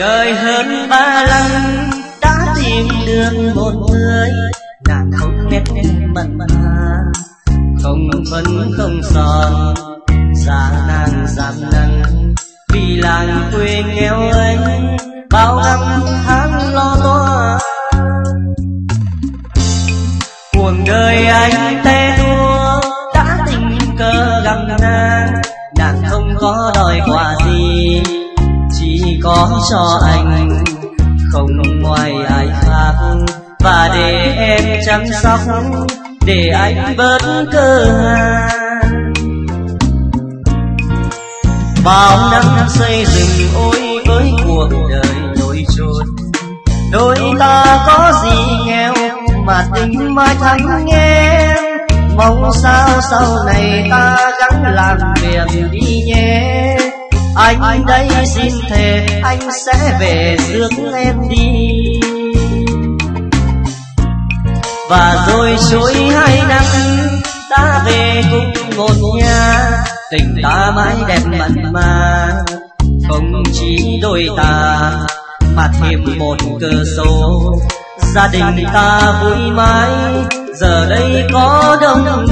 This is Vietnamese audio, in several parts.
đời hơn ba lần, đã tìm được một người nàng không nét mặn mà không phấn không son xa nàng giảm nắng. Vì làng quê nghèo ấy, bao năm tháng lo toan cuộc đời anh tê tua, đã tình cờ gặp nàng nàng không có đòi quà gì có cho anh. Không ngoài ai khác, và để em chăm sóc, để anh bớt cơ hàn. Bao năm xây dựng ôi với cuộc đời nổi trôi đôi ta có gì nghèo mà tình mai thắm nghe. Mong sao sau này ta gắng làm việc đi nhé anh đây xin thề, anh sẽ về rước em đi. Và rồi suối hai năm, ta về cùng một nhà. Tình ta mãi đẹp mặn mà, không chỉ đôi ta, mà thêm một cơ số. Gia đình ta vui mãi, giờ đây có đông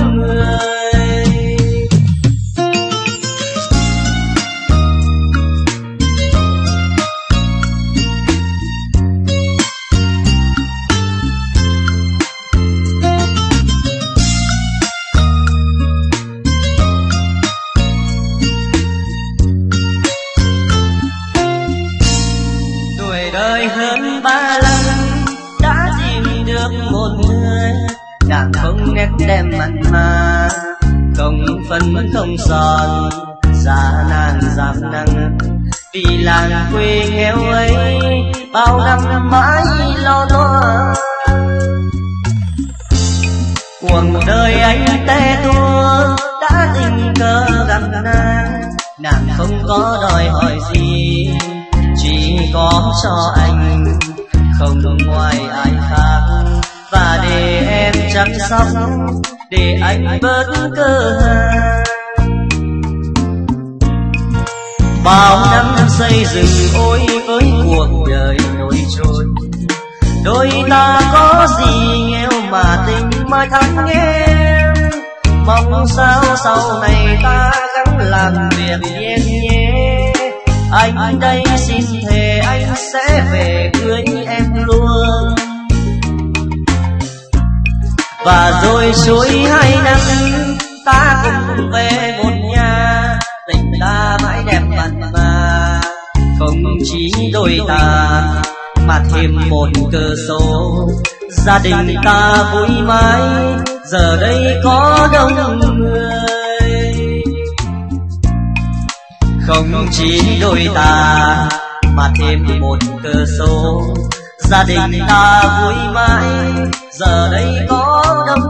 được một người đàn không nét đẹp mặn mà. Không phân không son già nàn giảm nắng vì làng quê nghèo ấy, bao năm mãi lo toan. Cuộc đời anh té tua, đã tình cờ gặp nàng. Nàng không có đòi hỏi gì, chỉ có cho anh. Không ngoài ai khác và để em chăm sóc, để anh bớt cơ hàn bao năm xây dựng ôi với cuộc đời nổi trôi đôi ta có gì nghèo mà tình mai thắm em mong sao sau này ta gắng làm việc yên nhé anh đây xin thề anh sẽ về và rồi suối hai năm, ta cùng về một nhà. Tình ta mãi đẹp mặn mà không chỉ đôi ta, mà thêm một cơ số. Gia đình ta vui mãi, giờ đây có đông người. Không chỉ đôi ta, mà thêm một cơ số. Gia đình ta vui mãi, giờ đây có đông